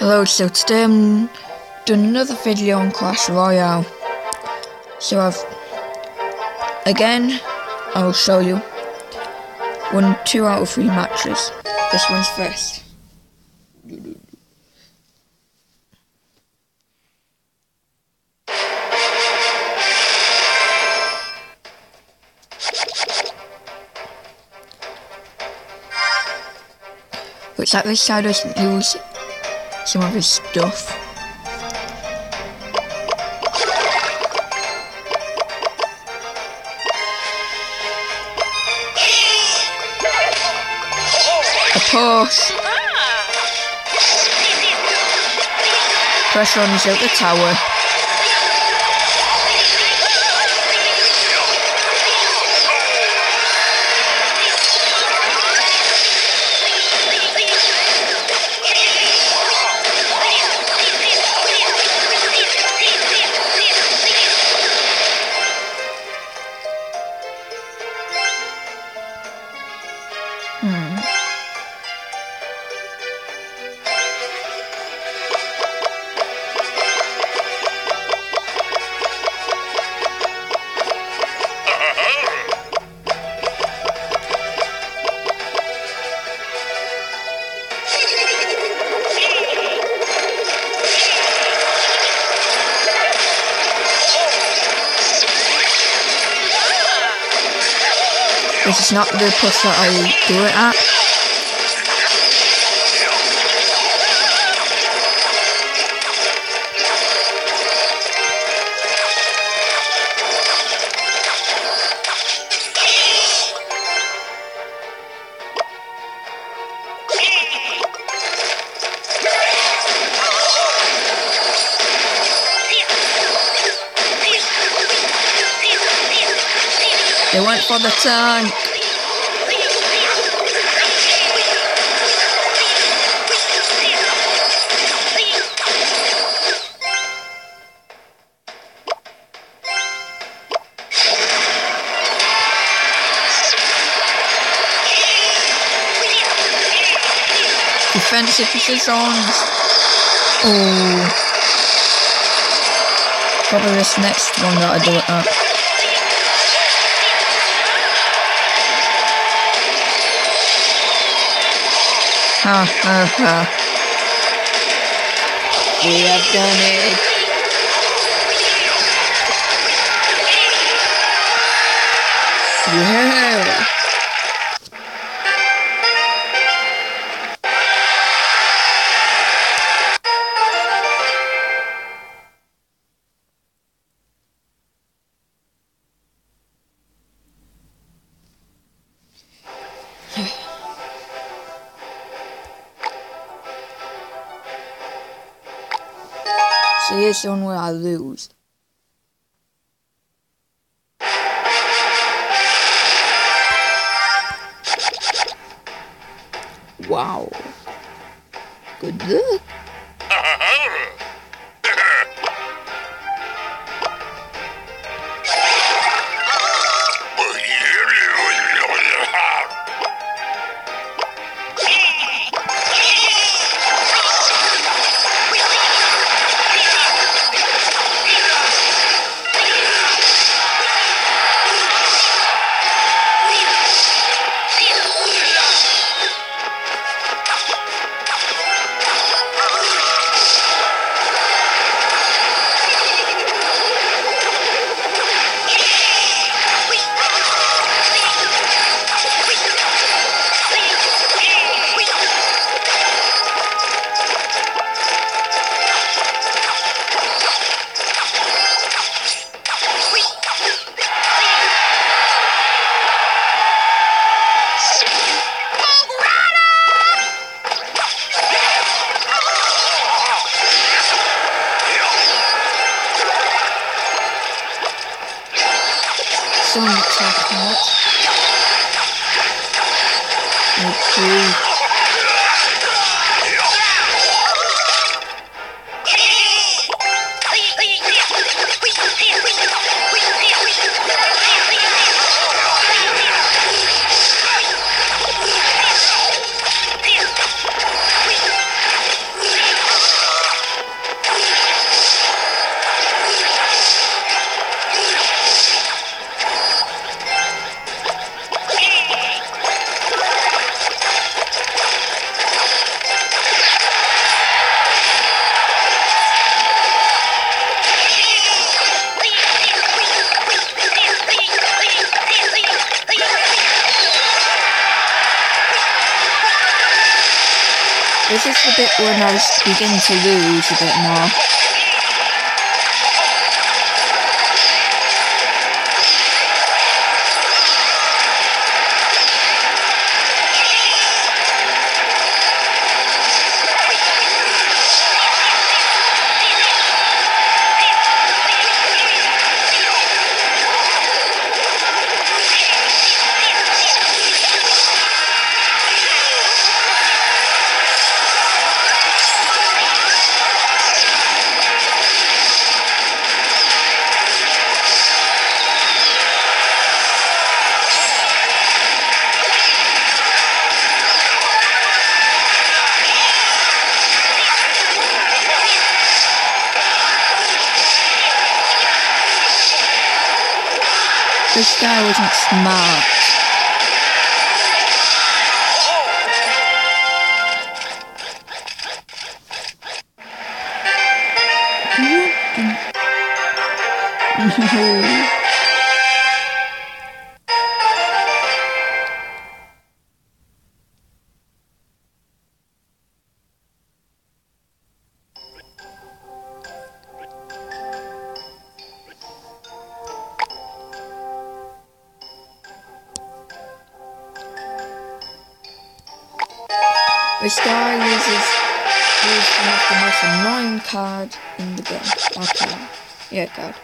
Hello, so today I'm doing another video on Clash Royale. So I've, again, I will show you, won two out of three matches. This one's first. Looks like this guy doesn't use some of his stuff. A push. Pressure on his outer tower. This is not the place that I do it at. They went for the tank. Defensive positions. Oh. Probably this next one that I do it at. Ha ha ha. We have done it. Yeah. So here's the one where I lose. Wow. Good luck. Okay. This is the bit when I was beginning to lose a bit more. This guy wasn't smart. No. This guy uses uses one of the most annoying cards in the game. Okay. Yeah, card.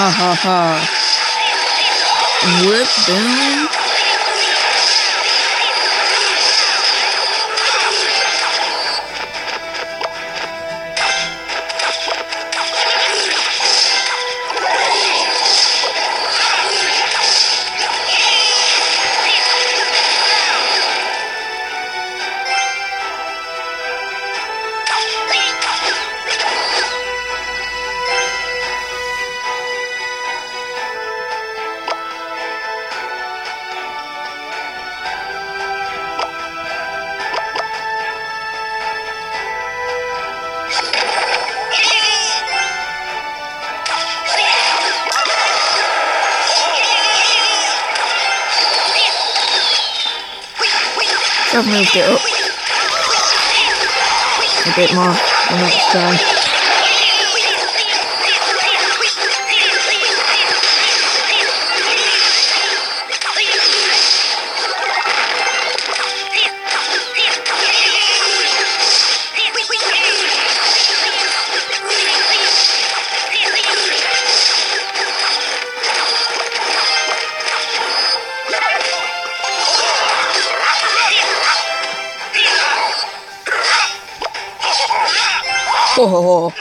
Ha ha ha. Whip down. I've moved it up a bit more the next time. Oh.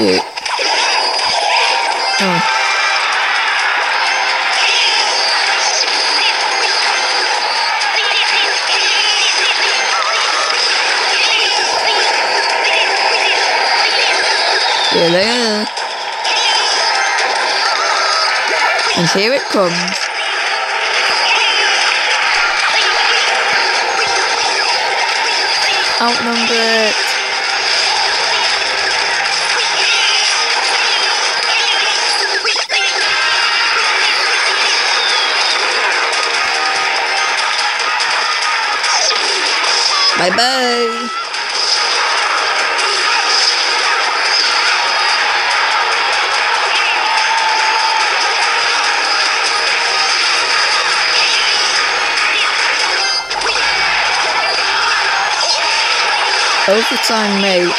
Yeah. Oh. See you later. And here it comes. Outnumber it. Bye bye. Overtime, mate.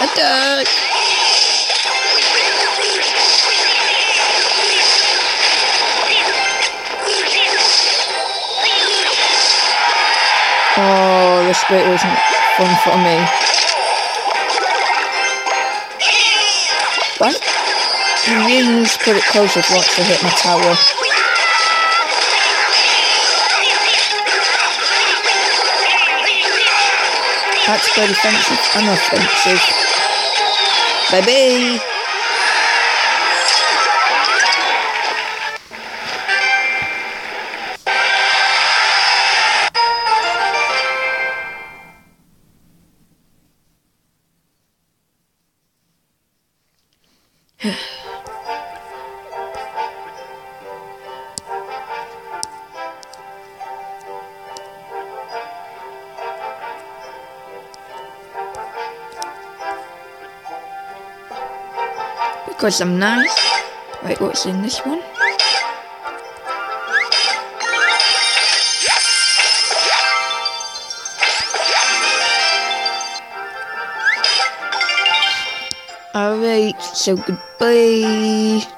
Attack! Oh, this bit wasn't fun for me. What? You really need to put it closer to hit my tower. That's both defensive and offensive. Baby! Because I'm nice. Wait, what's in this one? Alright, so goodbye.